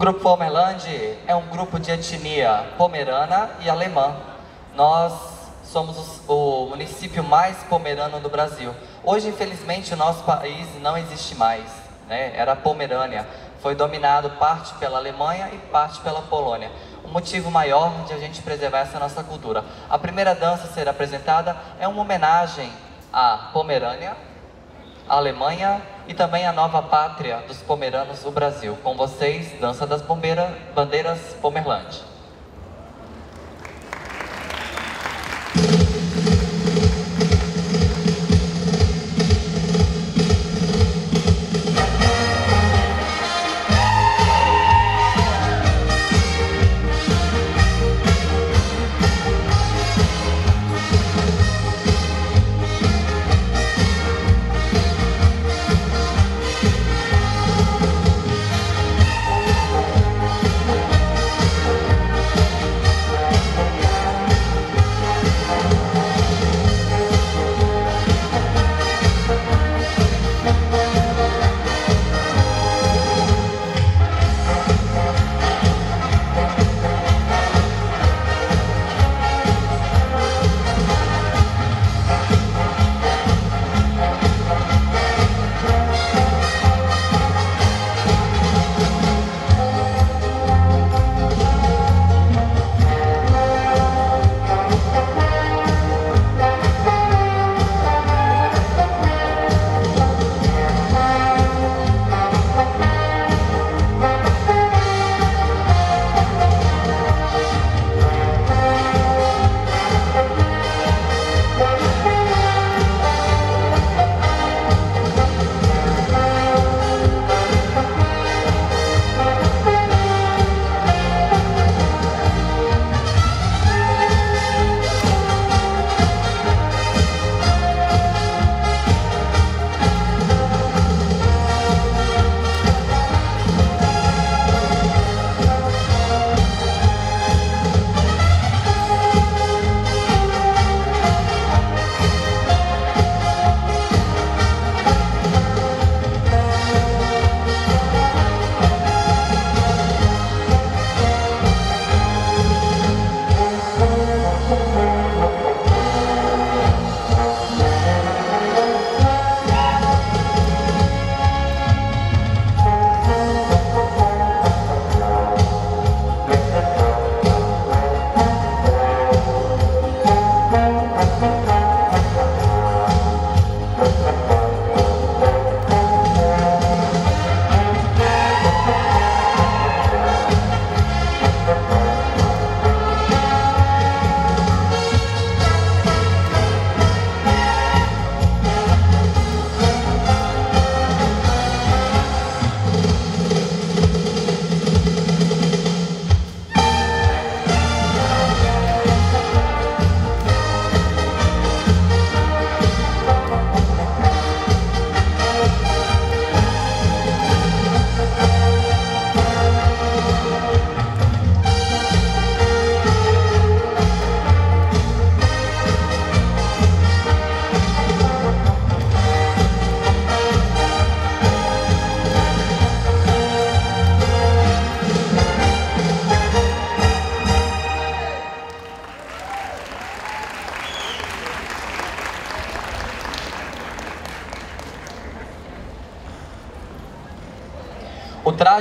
Grupo Pomerland é um grupo de etnia pomerana e alemã. Nós somos os, o município mais pomerano do Brasil. Hoje, infelizmente, o nosso país não existe mais. Né? Era Pomerânia. Foi dominado parte pela Alemanha e parte pela Polônia. O motivo maior de a gente preservar essa nossa cultura. A primeira dança a ser apresentada é uma homenagem à Pomerânia, à Alemanha e também à nova pátria dos pomeranos, o Brasil. Com vocês, Dança das Bombeira, Bandeiras Pomerlândia.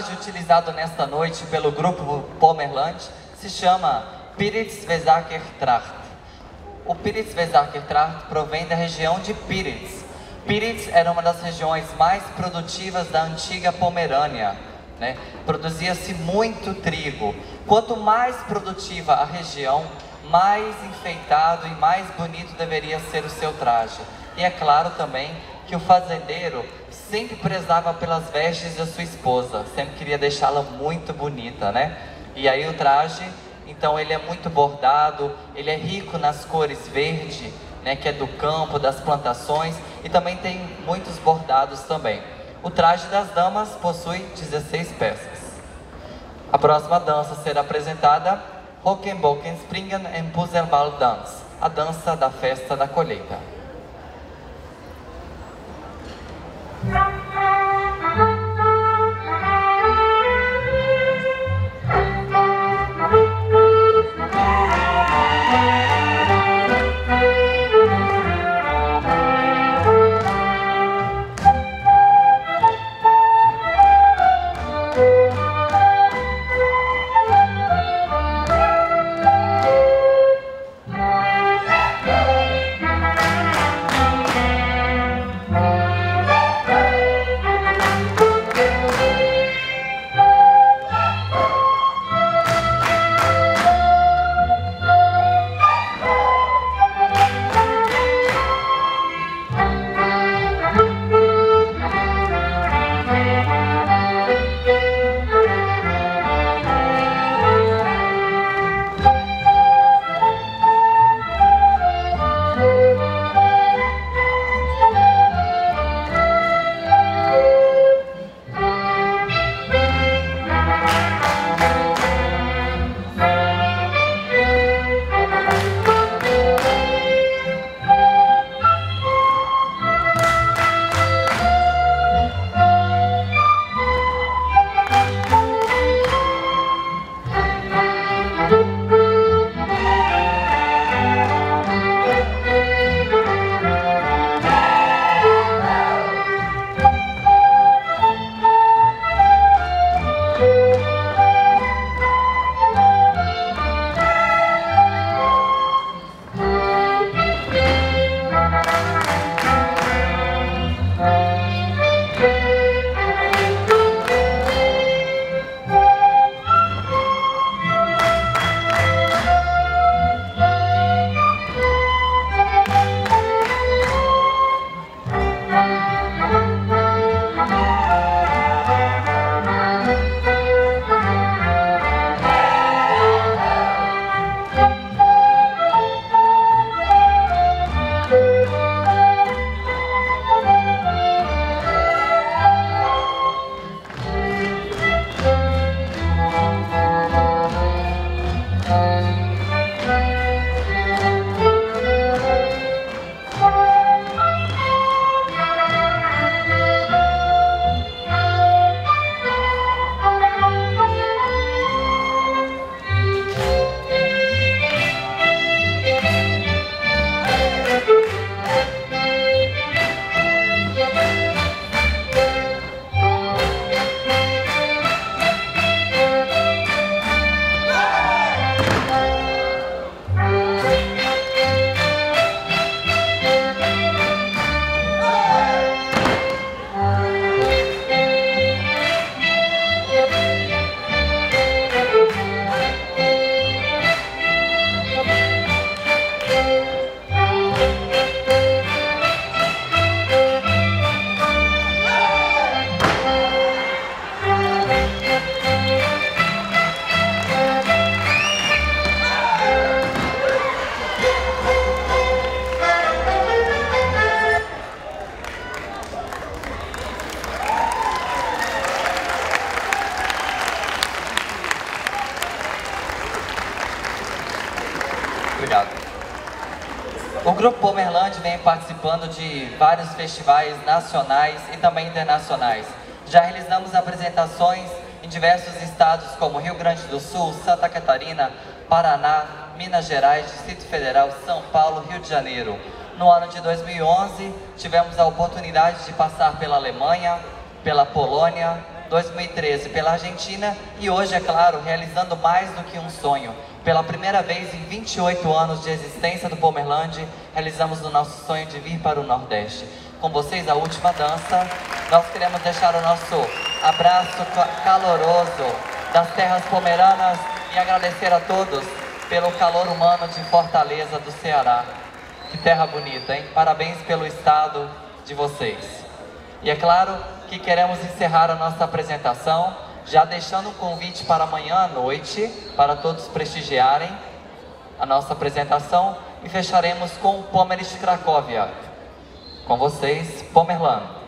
Utilizado nesta noite pelo grupo Pomerland se chama Piritzwesaker Tracht. O Piritzwesaker Tracht provém da região de Piritz. Piritz era uma das regiões mais produtivas da antiga Pomerânia. Né? Produzia-se muito trigo. Quanto mais produtiva a região, mais enfeitado e mais bonito deveria ser o seu traje. E é claro também que o fazendeiro sempre prezava pelas vestes da sua esposa, sempre queria deixá-la muito bonita, né? E aí o traje, então ele é muito bordado, ele é rico nas cores verde, né, que é do campo, das plantações, e também tem muitos bordados também. O traje das damas possui 16 peças. A próxima dança será apresentada Hockenbocken Springen en Puzelball Dance, a dança da festa da colheita. Participando de vários festivais nacionais e também internacionais. Já realizamos apresentações em diversos estados como Rio Grande do Sul, Santa Catarina, Paraná, Minas Gerais, Distrito Federal, São Paulo, Rio de Janeiro. No ano de 2011, tivemos a oportunidade de passar pela Alemanha, pela Polônia, 2013 pela Argentina e hoje, é claro, realizando mais do que um sonho. Pela primeira vez em 28 anos de existência do Pomerland, realizamos o nosso sonho de vir para o Nordeste. Com vocês, a última dança. Nós queremos deixar o nosso abraço caloroso das terras pomeranas e agradecer a todos pelo calor humano de Fortaleza do Ceará. Que terra bonita, hein? Parabéns pelo estado de vocês. E é claro que queremos encerrar a nossa apresentação, já deixando o convite para amanhã à noite, para todos prestigiarem a nossa apresentação e fecharemos com o Pomerich Cracóvia. Com vocês, Pomerlan.